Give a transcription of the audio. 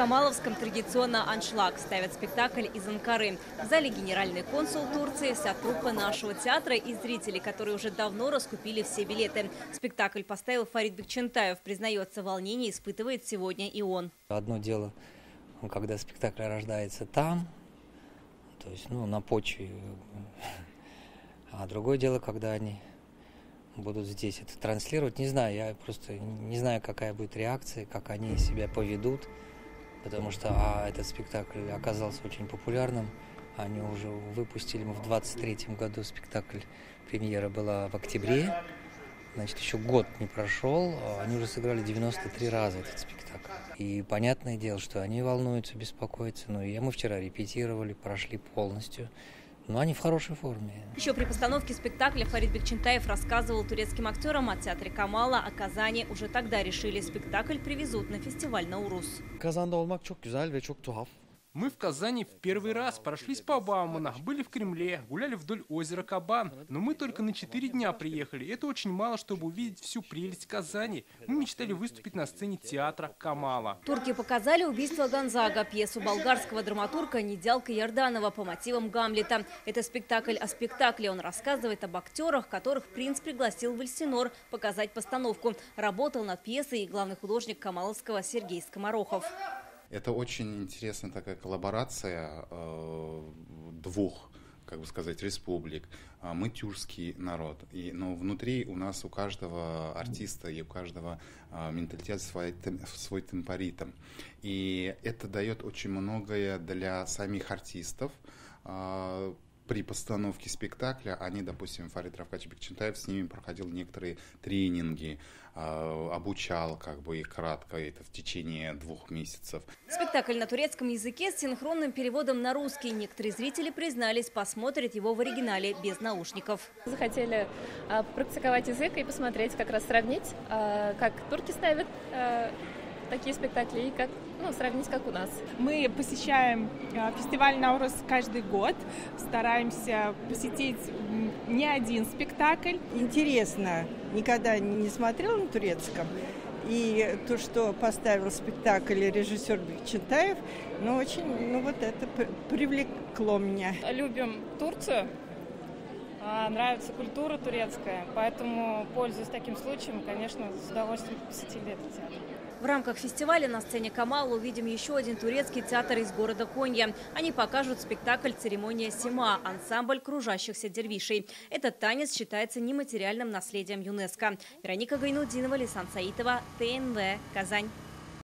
Камаловском традиционно аншлаг ставят спектакль из Анкары. В зале генеральный консул Турции, вся труппа нашего театра и зрители, которые уже давно раскупили все билеты. Спектакль поставил Фарид Бекчентаев. Признается, волнение испытывает сегодня и он. Одно дело, когда спектакль рождается там, то есть ну, на почве, а другое дело, когда они будут здесь это транслировать. Не знаю, я просто не знаю, какая будет реакция, как они себя поведут потому что а, этот спектакль оказался очень популярным. Они уже выпустили мы в 23 году спектакль, премьера была в октябре. Значит, еще год не прошел, они уже сыграли 93 раза этот спектакль. И понятное дело, что они волнуются, беспокоятся. Ну и мы вчера репетировали, прошли полностью. Но они в хорошей форме. Еще при постановке спектакля Фарид Бекчентаев рассказывал турецким актерам о театре Камала, о Казани. Уже тогда решили, спектакль привезут на фестиваль на Урус. Kazanda olmak çok güzel ve çok tuhaf. Мы в Казани в первый раз прошлись по Бауманах, были в Кремле, гуляли вдоль озера Кабан. Но мы только на четыре дня приехали. Это очень мало, чтобы увидеть всю прелесть Казани. Мы мечтали выступить на сцене театра Камала. Турки показали «Убийство Гонзага», пьесу болгарского драматурга Недялка Ярданова по мотивам Гамлета. Это спектакль о спектакле. Он рассказывает об актерах, которых принц пригласил в Эльсинор показать постановку. Работал над пьесой и главный художник Камаловского Сергей Скоморохов. Это очень интересная такая коллаборация э, двух как бы сказать, республик. А Мы тюркский народ. И, но внутри у нас у каждого артиста и у каждого а, менталитет свой, свой темпоритм. И это дает очень многое для самих артистов. А, при постановке спектакля они, допустим, Фарид Равкач Бекчентаев с ними проходил некоторые тренинги, э, обучал как бы их кратко, это в течение двух месяцев. Спектакль на турецком языке с синхронным переводом на русский. Некоторые зрители признались, посмотрят его в оригинале без наушников. Захотели э, практиковать язык и посмотреть, как раз сравнить, э, как турки ставят такие спектакли и как ну, сравнить, как у нас. Мы посещаем э, фестиваль Наурус каждый год, стараемся посетить не один спектакль. Интересно, никогда не смотрела на турецком. И то, что поставил спектакль режиссер Бекчентаев, ну, очень, ну, вот это привлекло меня. Любим Турцию, нравится культура турецкая, поэтому, пользуясь таким случаем, конечно, с удовольствием посетили этот театр. В рамках фестиваля на сцене Камала увидим еще один турецкий театр из города Конья. Они покажут спектакль «Церемония Сима» – ансамбль кружащихся дервишей. Этот танец считается нематериальным наследием ЮНЕСКо. Вероника Гайнудинова, Лисан Саитова, ТНВ, Казань.